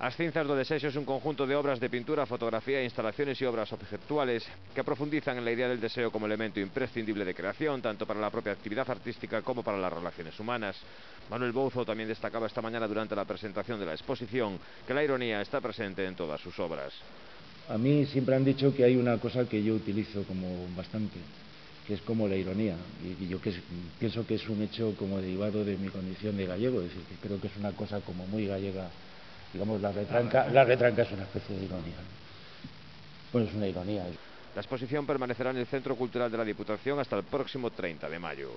As Cinzas do Desexo es un conjunto de obras de pintura, fotografía, instalaciones y obras objetuales que profundizan en la idea del deseo como elemento imprescindible de creación, tanto para la propia actividad artística como para las relaciones humanas. Manuel Bouzo también destacaba esta mañana durante la presentación de la exposición que la ironía está presente en todas sus obras. A mí siempre han dicho que hay una cosa que yo utilizo como bastante, que es como la ironía. Y, yo pienso que es un hecho como derivado de mi condición de gallego, es decir, que creo que es una cosa como muy gallega digamos, la retranca, la retranca es una especie de ironía. Bueno, es una ironía. La exposición permanecerá en el Centro Cultural de la Diputación hasta el próximo 30 de mayo.